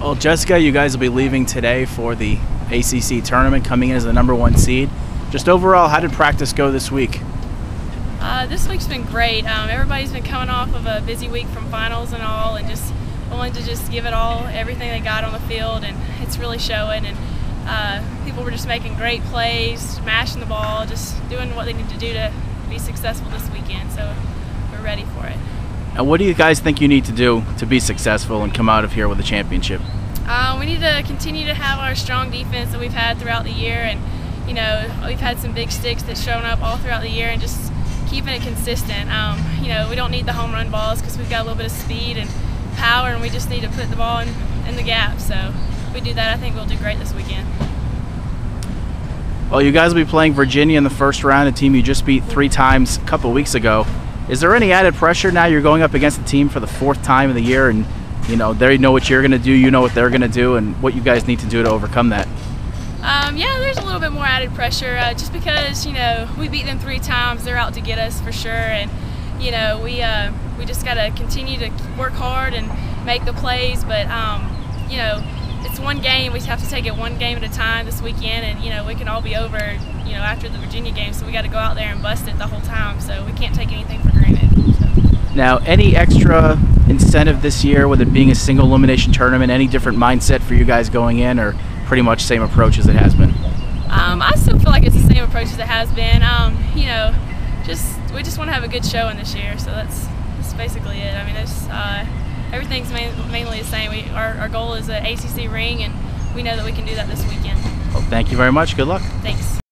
Well, Jessica, you guys will be leaving today for the ACC tournament, coming in as the number one seed. Just overall, how did practice go this week? Uh, this week's been great. Um, everybody's been coming off of a busy week from finals and all, and just willing to just give it all, everything they got on the field, and it's really showing. And uh, people were just making great plays, smashing the ball, just doing what they need to do to be successful this weekend. So we're ready for it. And what do you guys think you need to do to be successful and come out of here with a championship? Uh, we need to continue to have our strong defense that we've had throughout the year, and you know we've had some big sticks that's shown up all throughout the year, and just keeping it consistent. Um, you know we don't need the home run balls because we've got a little bit of speed and power, and we just need to put the ball in, in the gap. So if we do that, I think we'll do great this weekend. Well, you guys will be playing Virginia in the first round, a team you just beat three times a couple weeks ago. Is there any added pressure now? You're going up against the team for the fourth time of the year, and you know they know what you're going to do, you know what they're going to do, and what you guys need to do to overcome that. Um, yeah, there's a little bit more added pressure uh, just because you know we beat them three times. They're out to get us for sure, and you know we uh, we just got to continue to work hard and make the plays. But um, you know it's one game. We have to take it one game at a time this weekend, and you know we can all be over you know after the Virginia game. So we got to go out there and bust it the whole time. So we can't take anything for granted. So. Now, any extra incentive this year with it being a single elimination tournament? Any different mindset for you guys going in, or pretty much same approach as it has been? Um, I still feel like it's the same approach as it has been. Um, you know, just we just want to have a good showing this year, so that's that's basically it. I mean, it's uh, everything's main, mainly the same. We our, our goal is an ACC ring, and we know that we can do that this weekend. Well, thank you very much. Good luck. Thanks.